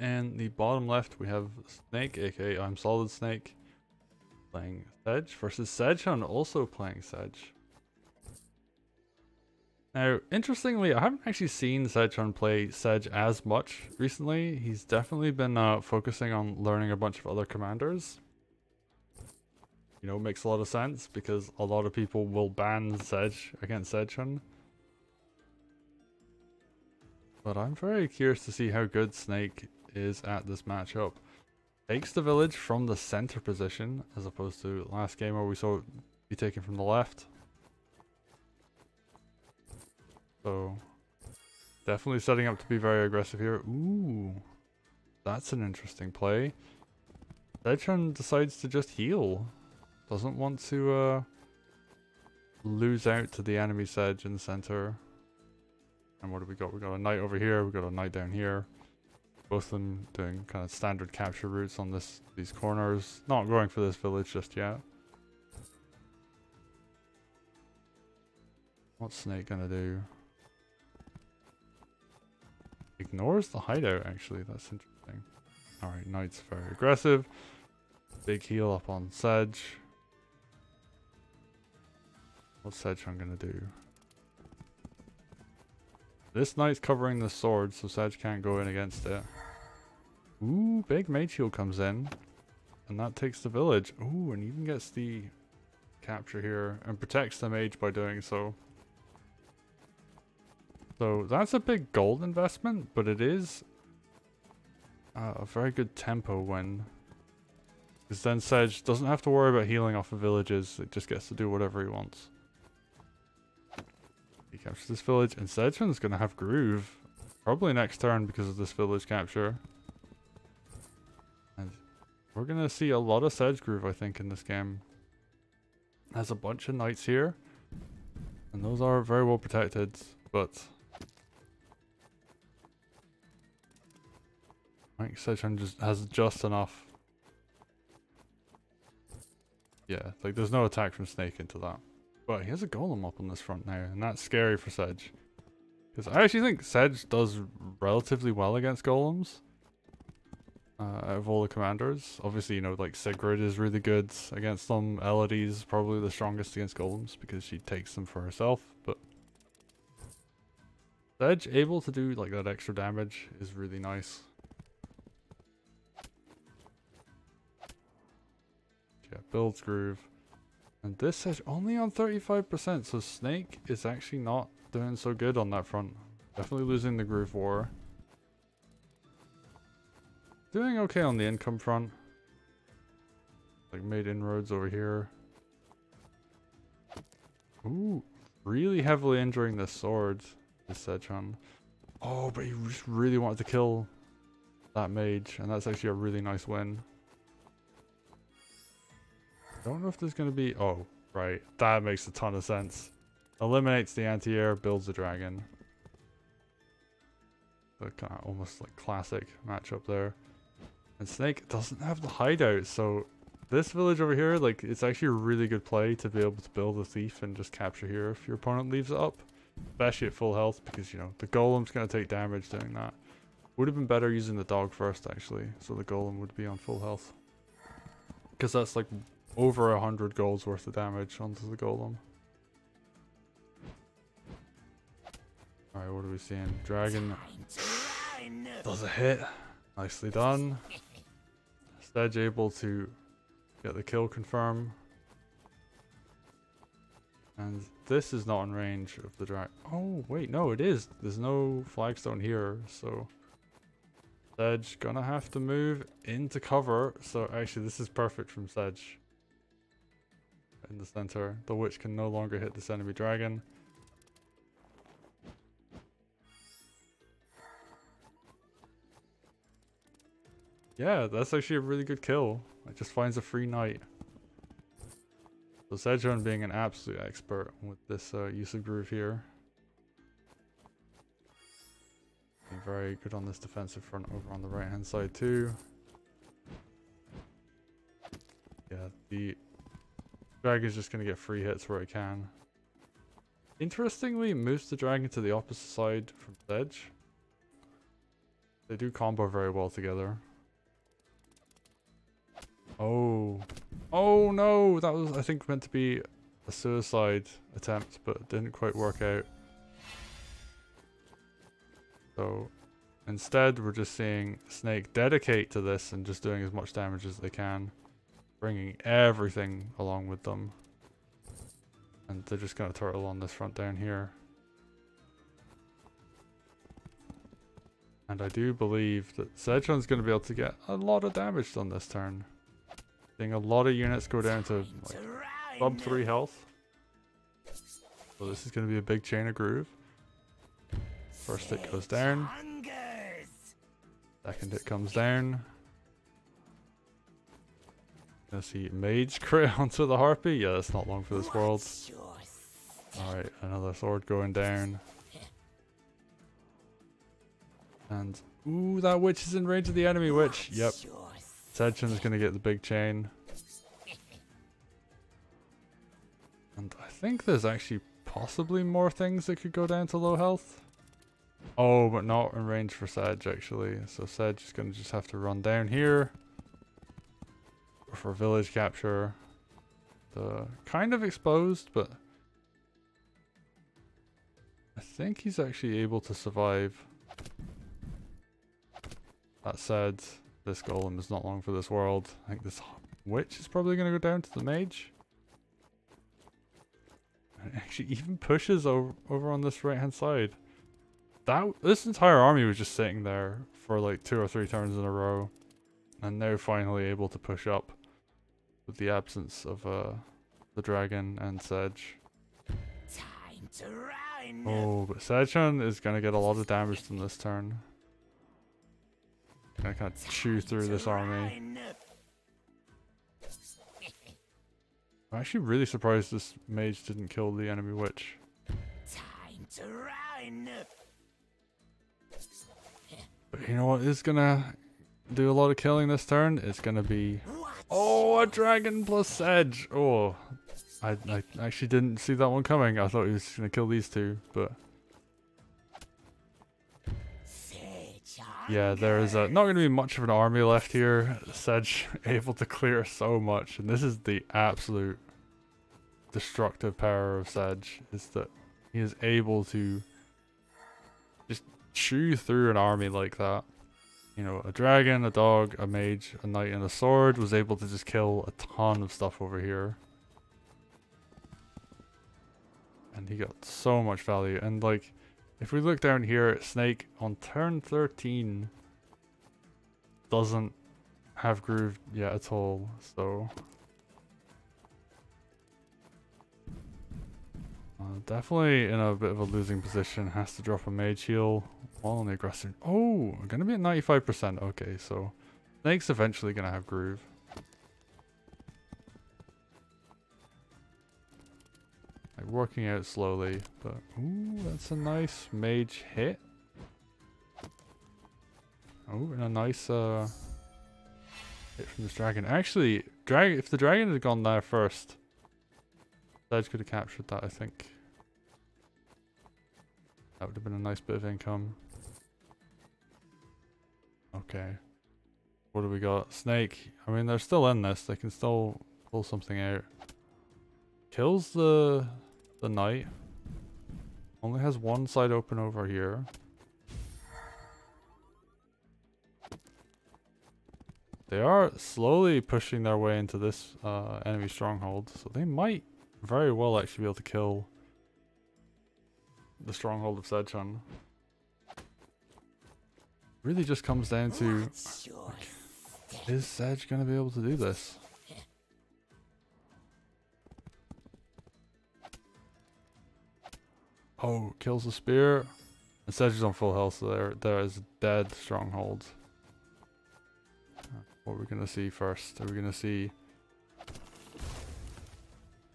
in the bottom left, we have Snaek, aka I'm Solid Snake, playing Sedge versus Sedgehun, also playing Sedge. Now, interestingly, I haven't actually seen Sedgehun play Sedge as much recently. He's definitely been uh, focusing on learning a bunch of other commanders. You know, makes a lot of sense because a lot of people will ban Sedge against Sedgehun. But I'm very curious to see how good Snaek is at this matchup. Takes the village from the center position as opposed to last game where we saw it be taken from the left. So, definitely setting up to be very aggressive here. Ooh, that's an interesting play. Sedgehun decides to just heal. Doesn't want to uh, lose out to the enemy Sedge in the center. And what do we got? We got a knight over here, we got a knight down here. Both of them doing kind of standard capture routes on this these corners. Not going for this village just yet. What's Snaek gonna do? Ignores the hideout actually, that's interesting. Alright, Knight's very aggressive. Big heal up on Sedge. What's Sedge I'm gonna do? This knight's covering the sword, so Sedge can't go in against it. Ooh, big mage shield comes in. And that takes the village. Ooh, and even gets the capture here. And protects the mage by doing so. So that's a big gold investment, but it is uh, a very good tempo win. Because then Sedge doesn't have to worry about healing off of villages. It just gets to do whatever he wants. He captures this village, and Sedgehun's going to have Groove. Probably next turn because of this village capture. We're going to see a lot of Sedge Groove, I think, in this game. There's a bunch of knights here. And those are very well protected, but... I think Sedgehun just has just enough. Yeah, like there's no attack from Snaek into that. But he has a golem up on this front now, and that's scary for Sedge. Because I actually think Sedge does relatively well against golems. Uh, of all the commanders. Obviously, you know, like Sigrid is really good against them. Elodie is probably the strongest against golems because she takes them for herself. But Sedge able to do like that extra damage is really nice. Yeah, builds groove. And this says only on 35%, so Snaek is actually not doing so good on that front. Definitely losing the Groove War. Doing okay on the income front. Like made inroads over here. Ooh, really heavily injuring the swords, this Sedgehun. Oh, but he just really wanted to kill that mage, and that's actually a really nice win. I don't know if there's going to be... Oh, right. That makes a ton of sense. Eliminates the anti-air, builds a dragon. The kind of almost like classic matchup there. And Snaek doesn't have the hideout, so this village over here, like, it's actually a really good play to be able to build a thief and just capture here if your opponent leaves it up. Especially at full health, because, you know, the golem's going to take damage doing that. Would have been better using the dog first, actually, so the golem would be on full health. Because that's, like, over a hundred golds worth of damage onto the golem. Alright, what are we seeing? Dragon does a hit. Nicely done. Sedge able to get the kill confirm. And this is not in range of the dragon. Oh, wait, no, it is. There's no flagstone here, so... Sedge gonna have to move into cover. So actually, this is perfect from Sedge in the center. The witch can no longer hit this enemy dragon. Yeah, that's actually a really good kill. It just finds a free knight. So Sedgehun being an absolute expert with this uh, use of groove here. Being very good on this defensive front over on the right hand side too. Yeah, the Dragon's just going to get free hits where it can. Interestingly, moves the dragon to the opposite side from Sedge. They do combo very well together. Oh. No! That was, I think, meant to be a suicide attempt, but it didn't quite work out. So, instead, we're just seeing Snaek dedicate to this and just doing as much damage as they can. Bringing everything along with them. And they're just going to turtle on this front down here. And I do believe that Sedgehun's going to be able to get a lot of damage done this turn. A lot of units go down to like sub 3 health. So this is going to be a big chain of groove. First it goes down. Second it comes down. Gonna see Mage crit onto the Harpy. Yeah, that's not long for this world. Alright, another sword going down. And, ooh, that witch is in range of the enemy witch. Yep. Going to get the big chain. And I think there's actually possibly more things that could go down to low health. Oh, but not in range for Sedge, actually. So Sedge is going to just have to run down here. For village capture. The kind of exposed, but... I think he's actually able to survive. That said, this golem is not long for this world. I think this witch is probably going to go down to the mage. It actually even pushes over, over on this right hand side. That This entire army was just sitting there for like two or three turns in a row. And now finally able to push up with the absence of uh, the dragon and Sedge. Oh, but Sedgehun is going to get a lot of damage from this turn. Kind of chew through this army. I'm actually really surprised this mage didn't kill the enemy witch. But you know what is gonna do a lot of killing this turn? It's gonna be... Oh, a dragon plus Sedge! Oh, I, I actually didn't see that one coming. I thought he was gonna kill these two, but... Yeah, there is uh, not going to be much of an army left here. Sedge able to clear so much, and this is the absolute destructive power of Sedge, is that he is able to just chew through an army like that. You know, a dragon, a dog, a mage, a knight, and a sword was able to just kill a ton of stuff over here. And he got so much value, and like if we look down here, Snaek on turn 13 doesn't have groove yet at all, so... Uh, definitely in a bit of a losing position, has to drop a mage heal while on the aggressor. Oh, gonna be at 95%, okay, so Snaek's eventually gonna have groove. Working out slowly, but ooh, that's a nice mage hit. Oh, and a nice uh hit from this dragon. Actually, drag if the dragon had gone there first, Sedge could have captured that, I think. That would have been a nice bit of income. Okay. What do we got? Snaek. I mean, they're still in this. They can still pull something out. Kills the the knight. Only has one side open over here. They are slowly pushing their way into this uh, enemy stronghold, so they might very well actually be able to kill the stronghold of Sedgehun. Really just comes down to, is Sedge going to be able to do this? Oh, kills the spear. And Sedge's on full health, so there, there is dead stronghold. What are we're gonna see first? Are we gonna see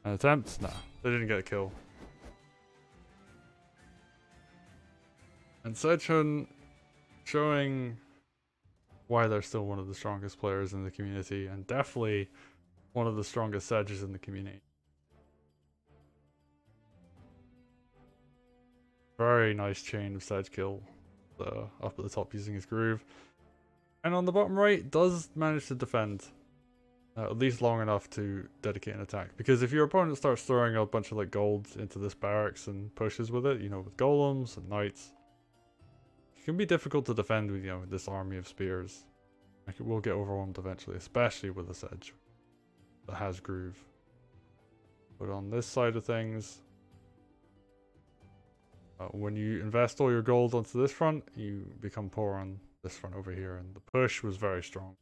an attempt? Nah, they didn't get a kill. And Sedgehun showing why they're still one of the strongest players in the community and definitely one of the strongest Sedges in the community. Very nice chain of Sedge kill. uh, up at the top using his groove. And on the bottom right, does manage to defend. Uh, at least long enough to dedicate an attack. Because if your opponent starts throwing a bunch of like gold into this barracks and pushes with it, you know, with golems and knights, it can be difficult to defend with, you know, this army of spears. Like it will get overwhelmed eventually, especially with this Sedge that has groove. But on this side of things, uh, when you invest all your gold onto this front, you become poor on this front over here, and the push was very strong.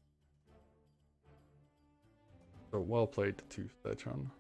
So well played to Sledgehammer.